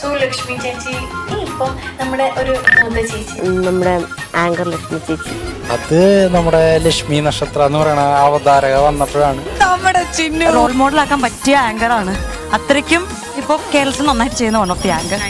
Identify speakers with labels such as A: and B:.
A: സുലക്ഷ്മി ചേച്ചി. ഇപ്പം നമ്മുടെ ഒരു മൂത്ത ചേച്ചി.
B: നമ്മുടെ ആങ്കർ ലക്ഷ്മി ചേച്ചി.
C: അത് നമ്മുടെ ലക്ഷ്മി നക്ഷത്ര എന്ന് പറയുന്ന അവതാരക വന്നപ്പോഴാണ്.
D: നമ്മുടെ ചിഹ്ന റോൾ മോഡൽ ആക്കാൻ പറ്റിയ ആങ്കർ ആണ്. അത്രയ്ക്കും ഇപ്പൊ കേരളത്തിൽ നന്നായിട്ട് ചെയ്യുന്ന വൺ ഓഫ് ദി ആങ്കർ